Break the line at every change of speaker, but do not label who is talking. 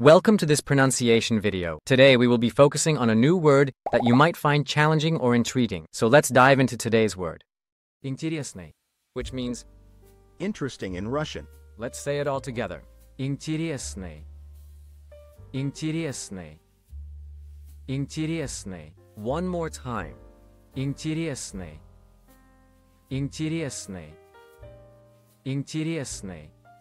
Welcome to this pronunciation video. Today we will be focusing on a new word that you might find challenging or intriguing. So let's dive into today's word. Интересный, which means
Interesting in Russian.
let's say it all together. Интересный. Интересный. Интересный. One more time. Интересный. Интересный. Интересный.